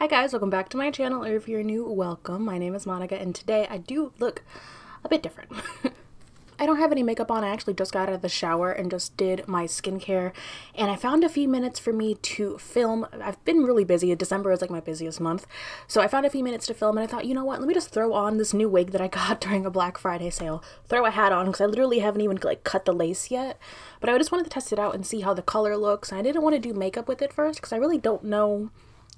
Hi guys, welcome back to my channel, or if you're new, welcome. My name is Monica, and today I do look a bit different. I don't have any makeup on, I actually just got out of the shower and just did my skincare, and I found a few minutes for me to film. I've been really busy, December is like my busiest month, so I found a few minutes to film, and I thought, you know what, let me just throw on this new wig that I got during a Black Friday sale. Throw a hat on, because I literally haven't even like cut the lace yet, but I just wanted to test it out and see how the color looks, and I didn't want to do makeup with it first, because I really don't know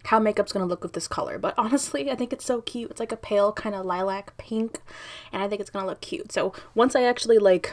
how makeup's gonna look with this color. But honestly, I think it's so cute. It's like a pale kind of lilac pink, and I think it's gonna look cute. So once I actually like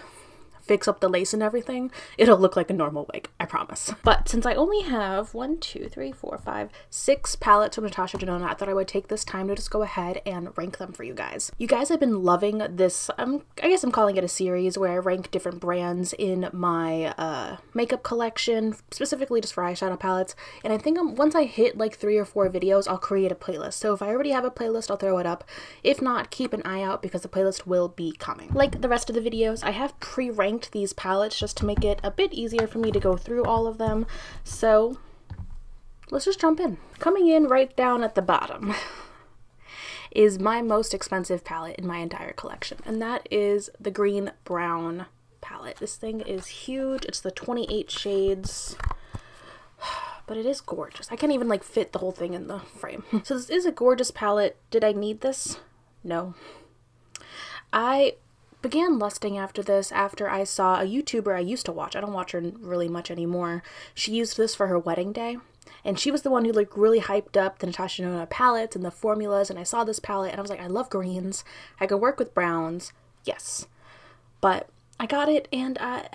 fix up the lace and everything, it'll look like a normal wig, I promise. But since I only have one, two, three, four, five, six palettes from Natasha Denona, I thought I would take this time to just go ahead and rank them for you guys. You guys have been loving this, um, I guess I'm calling it a series where I rank different brands in my uh, makeup collection, specifically just for eyeshadow palettes. And I think I'm, once I hit like three or four videos, I'll create a playlist. So if I already have a playlist, I'll throw it up. If not, keep an eye out because the playlist will be coming. Like the rest of the videos, I have pre-ranked these palettes just to make it a bit easier for me to go through all of them. So let's just jump in. Coming in right down at the bottom is my most expensive palette in my entire collection, and that is the Green Brown palette. This thing is huge. It's the 28 shades but it is gorgeous. I can't even like fit the whole thing in the frame. so this is a gorgeous palette. Did I need this? No. I began lusting after this after I saw a YouTuber I used to watch. I don't watch her really much anymore. She used this for her wedding day. And she was the one who like really hyped up the Natasha Denona palettes and the formulas. And I saw this palette and I was like, I love greens. I could work with browns. Yes. But I got it and I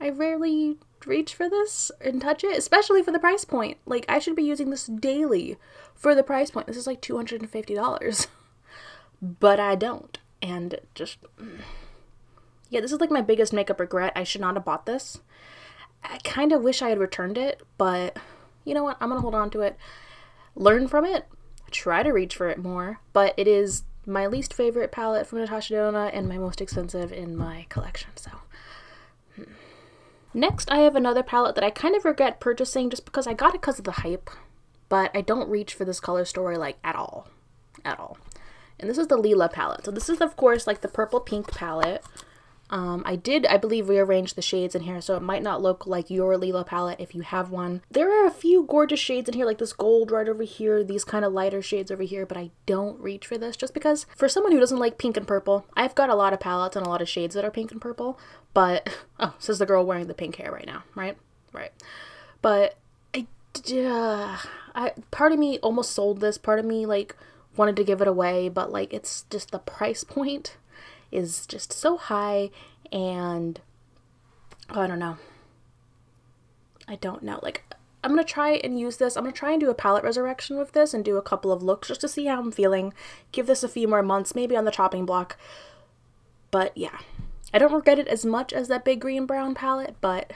I rarely reach for this and touch it, especially for the price point. Like I should be using this daily for the price point. This is like $250. but I don't and just yeah this is like my biggest makeup regret. I should not have bought this. I kind of wish i had returned it but you know what? I'm gonna hold on to it. Learn from it. Try to reach for it more but it is my least favorite palette from natasha denona and my most expensive in my collection so. Hmm. next i have another palette that i kind of regret purchasing just because i got it because of the hype but i don't reach for this color story like at all. At all and this is the Lila palette. So this is, of course, like the purple pink palette. Um, I did, I believe, rearrange the shades in here, so it might not look like your Lila palette if you have one. There are a few gorgeous shades in here, like this gold right over here, these kind of lighter shades over here, but I don't reach for this just because for someone who doesn't like pink and purple, I've got a lot of palettes and a lot of shades that are pink and purple, but, oh, says the girl wearing the pink hair right now, right? Right. But I, uh, I, part of me almost sold this, part of me, like, wanted to give it away, but like it's just the price point is just so high and oh, I don't know. I don't know. Like I'm going to try and use this. I'm going to try and do a palette resurrection with this and do a couple of looks just to see how I'm feeling. Give this a few more months, maybe on the chopping block. But yeah, I don't regret it as much as that big green brown palette, but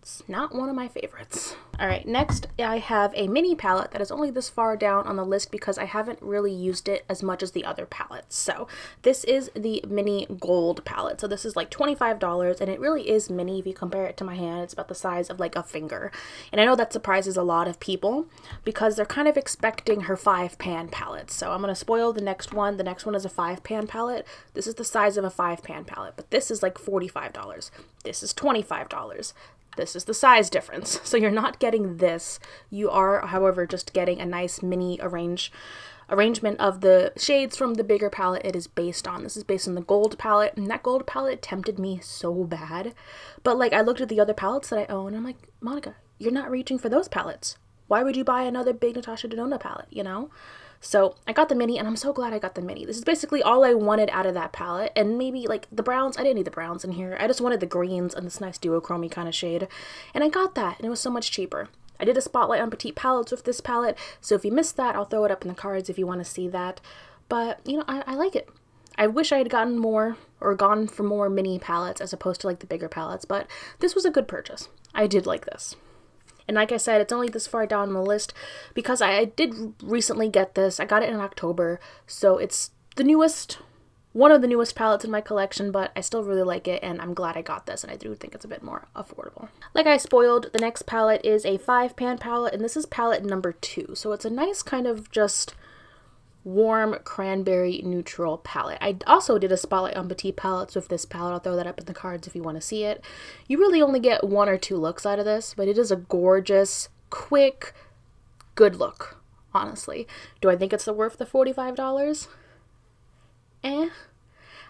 it's not one of my favorites. All right, next I have a mini palette that is only this far down on the list because I haven't really used it as much as the other palettes. So this is the mini gold palette. So this is like $25 and it really is mini if you compare it to my hand. It's about the size of like a finger. And I know that surprises a lot of people because they're kind of expecting her five pan palette. So I'm going to spoil the next one. The next one is a five pan palette. This is the size of a five pan palette, but this is like $45. This is $25. This is the size difference. So you're not getting this. You are, however, just getting a nice mini arrange arrangement of the shades from the bigger palette it is based on. This is based on the gold palette, and that gold palette tempted me so bad. But like I looked at the other palettes that I own, I'm like, Monica, you're not reaching for those palettes. Why would you buy another big Natasha Denona palette, you know? So I got the mini and I'm so glad I got the mini. This is basically all I wanted out of that palette. And maybe like the browns, I didn't need the browns in here. I just wanted the greens and this nice duochrome kind of shade. And I got that and it was so much cheaper. I did a spotlight on petite palettes with this palette. So if you missed that, I'll throw it up in the cards if you want to see that. But you know, I, I like it. I wish I had gotten more or gone for more mini palettes as opposed to like the bigger palettes, but this was a good purchase. I did like this. And like I said, it's only this far down the list because I, I did recently get this. I got it in October, so it's the newest one of the newest palettes in my collection, but I still really like it and I'm glad I got this and I do think it's a bit more affordable. Like I spoiled, the next palette is a five pan palette and this is palette number two. So it's a nice kind of just warm cranberry neutral palette. I also did a spotlight on Petite palettes with this palette. I'll throw that up in the cards if you want to see it. You really only get one or two looks out of this, but it is a gorgeous, quick, good look, honestly. Do I think it's worth the $45? Eh.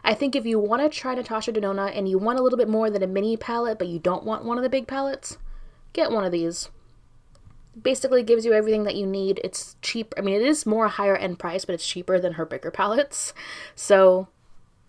I think if you want to try Natasha Denona and you want a little bit more than a mini palette, but you don't want one of the big palettes, get one of these basically gives you everything that you need. It's cheap. I mean, it is more a higher end price, but it's cheaper than her bigger palettes. So,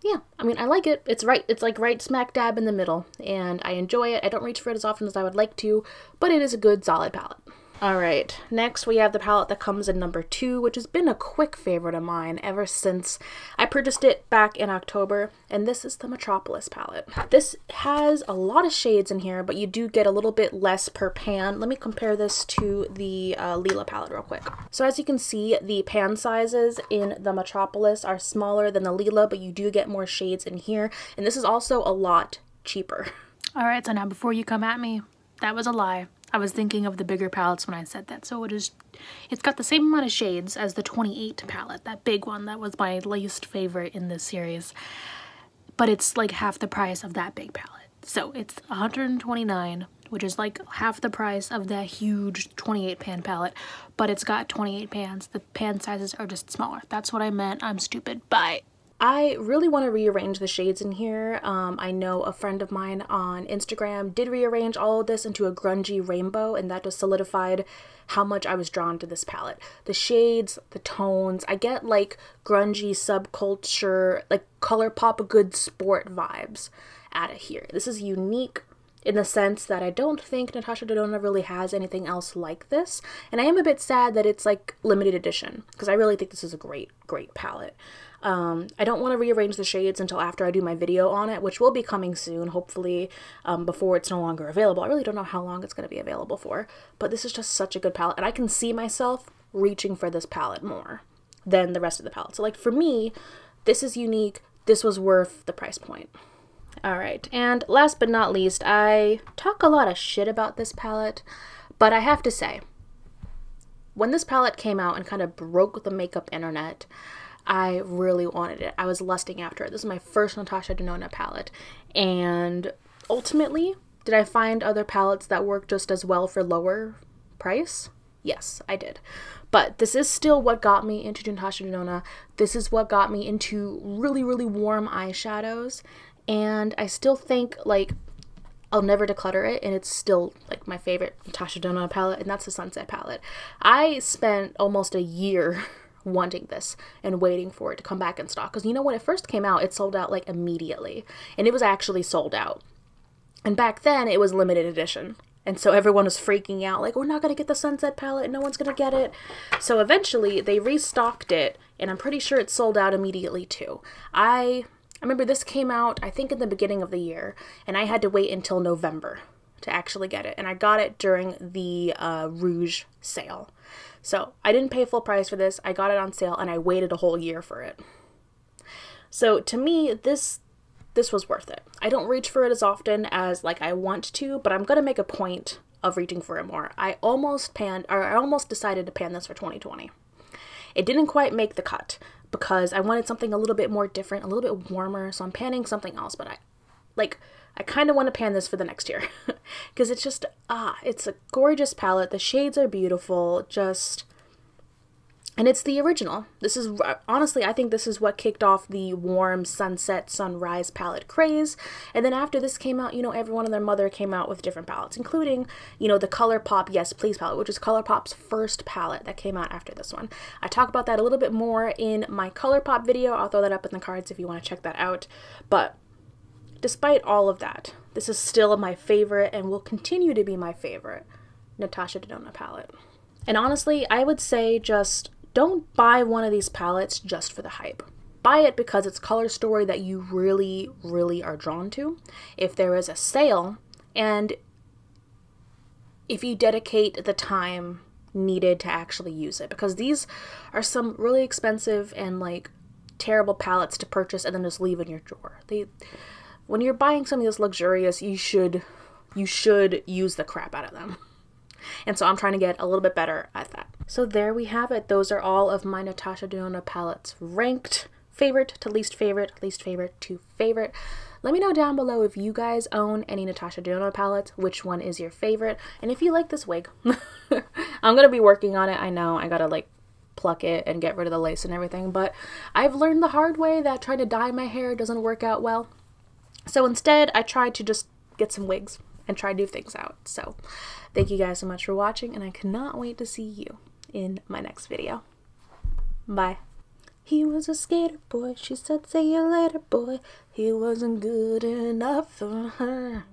yeah, I mean, I like it. It's right. It's like right smack dab in the middle, and I enjoy it. I don't reach for it as often as I would like to, but it is a good solid palette. Alright, next we have the palette that comes in number two, which has been a quick favorite of mine ever since I purchased it back in October, and this is the Metropolis palette. This has a lot of shades in here, but you do get a little bit less per pan. Let me compare this to the uh, Lila palette real quick. So as you can see, the pan sizes in the Metropolis are smaller than the Lila, but you do get more shades in here, and this is also a lot cheaper. Alright, so now before you come at me, that was a lie. I was thinking of the bigger palettes when I said that. So it is, it's got the same amount of shades as the 28 palette, that big one that was my least favorite in this series. But it's like half the price of that big palette. So it's 129 which is like half the price of that huge 28 pan palette, but it's got 28 pans. The pan sizes are just smaller. That's what I meant. I'm stupid. Bye. I really want to rearrange the shades in here. Um, I know a friend of mine on Instagram did rearrange all of this into a grungy rainbow and that just solidified how much I was drawn to this palette. The shades, the tones, I get like grungy subculture, like ColourPop good sport vibes out of here. This is unique in the sense that I don't think Natasha Denona really has anything else like this. And I am a bit sad that it's like limited edition because I really think this is a great, great palette. Um, I don't want to rearrange the shades until after I do my video on it, which will be coming soon, hopefully um, before it's no longer available. I really don't know how long it's going to be available for, but this is just such a good palette, and I can see myself reaching for this palette more than the rest of the palette. So like for me, this is unique. This was worth the price point. Alright, and last but not least, I talk a lot of shit about this palette, but I have to say, when this palette came out and kind of broke the makeup internet, I really wanted it. I was lusting after it. This is my first Natasha Denona palette. And ultimately, did I find other palettes that work just as well for lower price? Yes, I did. But this is still what got me into Natasha Denona. This is what got me into really, really warm eyeshadows. And I still think, like, I'll never declutter it, and it's still like my favorite Natasha Denona palette, and that's the Sunset palette. I spent almost a year wanting this and waiting for it to come back in stock. Because you know, when it first came out, it sold out like immediately. And it was actually sold out. And back then, it was limited edition. And so everyone was freaking out, like, we're not going to get the Sunset palette, no one's going to get it. So eventually, they restocked it, and I'm pretty sure it sold out immediately too. I, I remember this came out, I think, in the beginning of the year, and I had to wait until November to actually get it. And I got it during the uh, Rouge sale. So I didn't pay full price for this. I got it on sale and I waited a whole year for it. So to me, this this was worth it. I don't reach for it as often as like I want to, but I'm gonna make a point of reaching for it more. I almost panned or I almost decided to pan this for 2020. It didn't quite make the cut because I wanted something a little bit more different, a little bit warmer, so I'm panning something else, but I like I kind of want to pan this for the next year because it's just, ah, it's a gorgeous palette. The shades are beautiful, just, and it's the original. This is, honestly, I think this is what kicked off the warm sunset sunrise palette craze. And then after this came out, you know, everyone and their mother came out with different palettes, including, you know, the ColourPop Yes Please palette, which is ColourPop's first palette that came out after this one. I talk about that a little bit more in my ColourPop video. I'll throw that up in the cards if you want to check that out. But Despite all of that, this is still my favorite and will continue to be my favorite Natasha Denona palette. And honestly, I would say just don't buy one of these palettes just for the hype. Buy it because it's color story that you really, really are drawn to. If there is a sale and if you dedicate the time needed to actually use it because these are some really expensive and like terrible palettes to purchase and then just leave in your drawer. They when you're buying something that's luxurious, you should you should use the crap out of them. And so I'm trying to get a little bit better at that. So there we have it. Those are all of my Natasha Denona palettes ranked favorite to least favorite, least favorite to favorite. Let me know down below if you guys own any Natasha Denona palettes, which one is your favorite, and if you like this wig. I'm going to be working on it. I know I got to like pluck it and get rid of the lace and everything, but I've learned the hard way that trying to dye my hair doesn't work out well. So instead, I tried to just get some wigs and try new things out. So thank you guys so much for watching, and I cannot wait to see you in my next video. Bye. He was a skater boy, she said, see you later, boy. He wasn't good enough for her.